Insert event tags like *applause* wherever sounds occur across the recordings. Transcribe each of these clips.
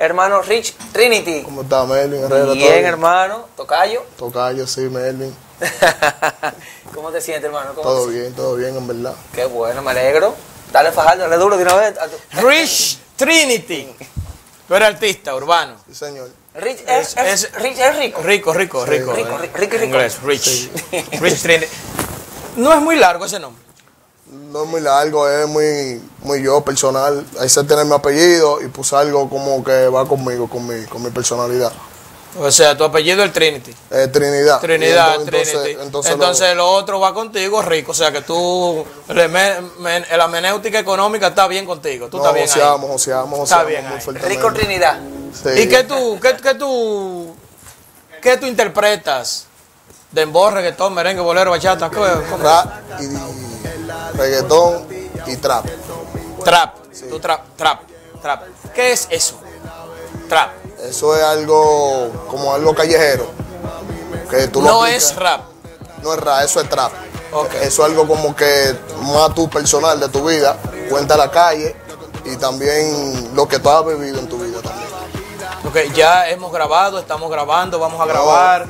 Hermano Rich Trinity. ¿Cómo está Melvin Herrera? Bien, hermano. Tocayo. Tocayo, sí, Melvin. *laughs* ¿Cómo te sientes, hermano? ¿Cómo Todo bien, todo bien, en verdad. Qué bueno, me alegro. Dale fajardo, dale duro de una vez. Rich Trinity. Tú eres artista urbano. Sí, señor. Rich es, Es- es- es- Rich es rico. Rico, rico, rico. Rico, eh, ri- rico, rico. Inglés, Rich. Rich Trinity. No es muy largo ese nombre. No es muy largo, es muy, muy yo, personal. Ahí se tiene mi apellido y puse algo como que va conmigo, con mi, con mi personalidad. O sea, tu apellido es Trinity. Eh, Trinidad. Trinidad, entonces- Trinity. Entonces, Entonces, lo- lo... otro va contigo, rico. O sea, que tú, la menéutica económica está bien contigo. Tú no, estás bien ahí. joseamos, joseamos, Está joseamos bien muy ahí. fuertemente. Rico Trinidad. Sí. ¿Y qué tú, qué, qué tú, qué tú interpretas? Dembow, reggaetón, merengue, bolero, bachata, ¿qué? ¿Cómo? Rap y reggaetón y trap. Trap, tú trap, trap, trap. ¿Qué es eso? Trap. Eso es algo como algo callejero. Que tú No es rap. No es rap, eso es trap. Ok. Eso es algo como que más tu personal de tu vida, cuenta la calle y también lo que tú has vivido en tu vida también. Ok, ya hemos grabado, estamos grabando, vamos a grabar.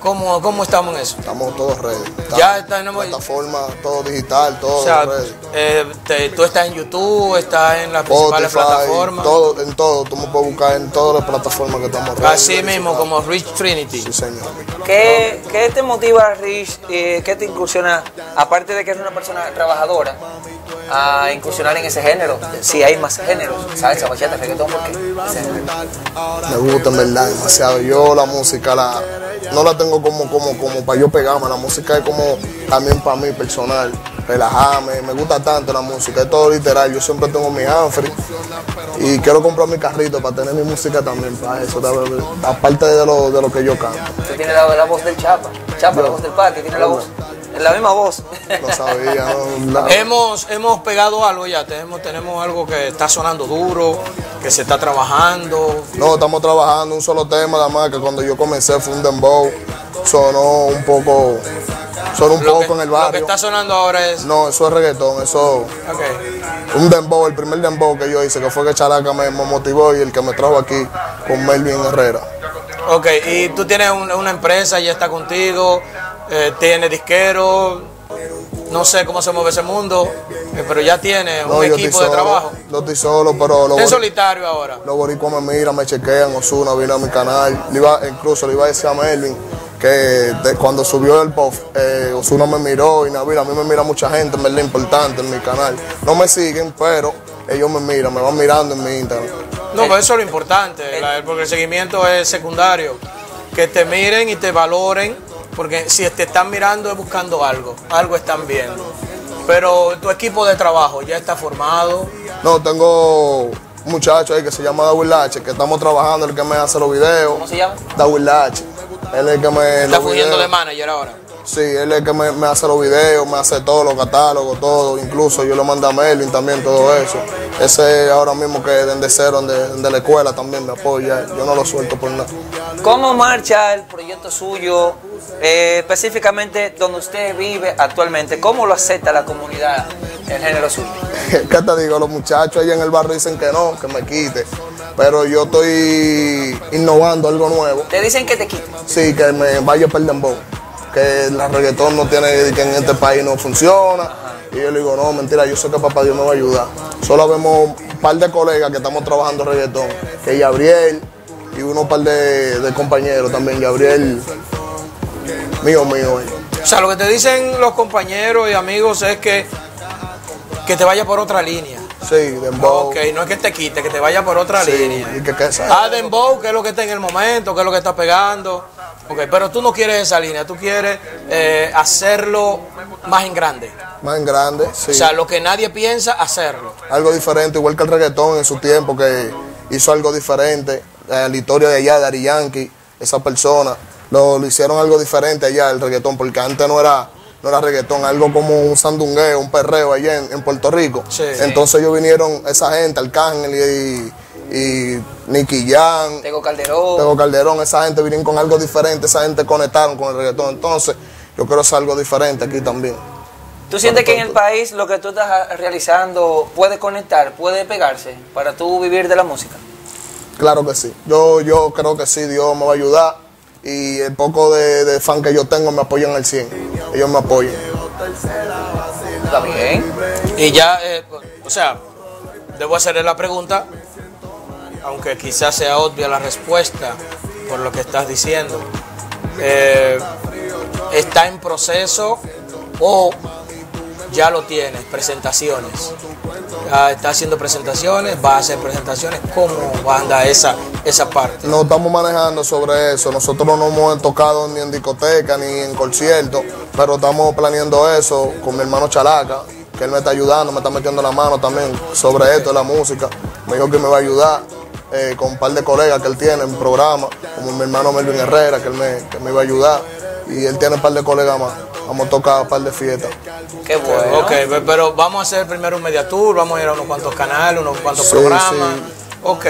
¿Cómo, cómo estamos en eso? Estamos todos ready. Ya tenemos- Plataforma, todo digital, todo O sea, ready. eh, te- tú estás en YouTube, estás en las principales Spotify, plataformas. todo, en todo. Tú me puedes buscar en todas las plataformas que estamos ready. Así mismo, como Rich Trinity. Sí, señor. ¿Qué, qué te motiva, Rich? eh, ¿Qué te incursiona, aparte de que eres una persona trabajadora, a incursionar en ese género? Si hay más géneros, salsa, bachata, reggaetón, ¿por qué? Ese género. Me gusta en verdad demasiado. Yo la música la, no la tengo como, como, como para yo pegarme. La música es como también para mí personal. Relajarme. Me gusta tanto la música. Es todo literal. Yo siempre tengo mi Anfree. Y quiero comprar mi carrito para tener mi música también para eso. Aparte de lo, de lo que yo canto. Tú tienes la, la voz del Chapa. Chapa, la voz del Pati, tiene la voz. La misma voz. *laughs* No sabía. no, Hemos, hemos pegado algo ya, tenemos, tenemos algo que está sonando duro, que se está trabajando. No, estamos trabajando un solo tema, nada más que cuando yo comencé fue un dembow. Sonó un poco, sonó un Lo poco que, en el lo que barrio. está sonando ahora es. No, eso es reggaetón, eso ok. un dembow, el primer dembow que yo hice, que fue que Chalaca me, motivó y el que me trajo aquí con Melvin Herrera. Ok, y tú tienes un- una empresa, ya está contigo, eh, tienes disquero, no sé cómo se mueve ese mundo, eh, pero ya tienes No, un equipo de trabajo. Yo estoy solo, pero en bori- solitario ahora. los boricuas me miran, me chequean, Osuna vino a mi canal. Le iba- incluso le iba a decir a Melvin que de- cuando subió el pop, eh, Osuna me miró y Nabil, a mí me mira mucha gente, en verdad importante en mi canal. No me siguen, pero ellos me miran, me van mirando en mi Instagram. No, pero eso es lo importante, la- porque el seguimiento es secundario. Que te miren y te valoren, porque si te están mirando es buscando algo, algo están viendo. Pero tu equipo de trabajo ya está formado. No, tengo un muchacho ahí que se llama Dawil H, que estamos trabajando, el que me hace los videos. ¿Cómo se llama? Dawil H. Él es el que me. Está los fungiendo de manager ahora. Sí, él es el que me, me hace los videos, me hace todos los catálogos, todo. Incluso yo le mandé a Melvin también todo eso. Ese es ahora mismo que desde cero, desde, desde la escuela también me apoya. Yo no lo suelto por nada. ¿Cómo marcha el proyecto suyo, eh, específicamente donde usted vive actualmente? ¿Cómo lo acepta la comunidad, el género suyo? *laughs* ¿Qué te digo? Los muchachos allá en el barrio dicen que no, que me quite. Pero yo estoy innovando algo nuevo. Te dicen que te quite. Sí, que me vaya para el dembow. Que la reggaetón no tiene, que en este país no funciona. Y yo le digo, no, mentira, yo sé que papá Dios me va a ayudar. Solo vemos un par de colegas que estamos trabajando reggaetón, que es Gabriel y unos par de, de compañeros también, Gabriel, mío, mío. O sea, lo que te dicen los compañeros y amigos es que, que te vaya por otra línea. Sí, dembow. Ok, no es que te quite, que te vaya por otra Sí, línea. y que, que Ah, Dembow, que es lo que está en el momento, que es lo que está pegando. Ok, pero tú no quieres esa línea, tú quieres eh, hacerlo más en grande. más en grande, sí. O sea, lo que nadie piensa, hacerlo. algo diferente, igual que el reggaetón en su tiempo, que hizo algo diferente. Eh, la historia de allá, de Ari Yankee, esa persona, lo, lo hicieron algo diferente allá, el reggaetón, porque antes no era, no era reggaetón, algo como un sandungueo, un perreo allá en, en Puerto Rico. Sí. Entonces ellos vinieron, esa gente, Arcángel y, y Nicky Jam, Tego Calderón. Tego Calderón, esa gente vinieron con algo diferente, esa gente conectaron con el reggaetón. Entonces yo quiero hacer algo diferente aquí también. ¿Tú sientes que en el país lo que tú estás realizando puede conectar, puede pegarse para tú vivir de la música? Claro que sí. Yo, yo creo que sí, Dios me va a ayudar. Y el poco de, fan que yo tengo me apoyan al 100. Ellos me apoyan. Está bien. Y ya, eh, o sea, debo hacerle la pregunta, aunque quizás sea obvia la respuesta por lo que estás diciendo. Eh, ¿Está en proceso o ya lo tienes? Presentaciones. Está haciendo presentaciones, va a hacer presentaciones. ¿Cómo va a andar esa, esa parte? No estamos manejando sobre eso. Nosotros no nos hemos tocado ni en discoteca ni en concierto, pero estamos planeando eso con mi hermano Chalaca, que él me está ayudando, me está metiendo la mano también sobre esto, la música. Me dijo que me va a ayudar eh, con un par de colegas que él tiene en programa, como mi hermano Melvin Herrera, que él me, que me iba a ayudar. Y él tiene un par de colegas más. Vamos a tocar un par de fiestas. Qué bueno. Ok, pe- pero vamos a hacer primero un media tour, vamos a ir a unos cuantos canales, unos cuantos Sí, programas. sí. Ok,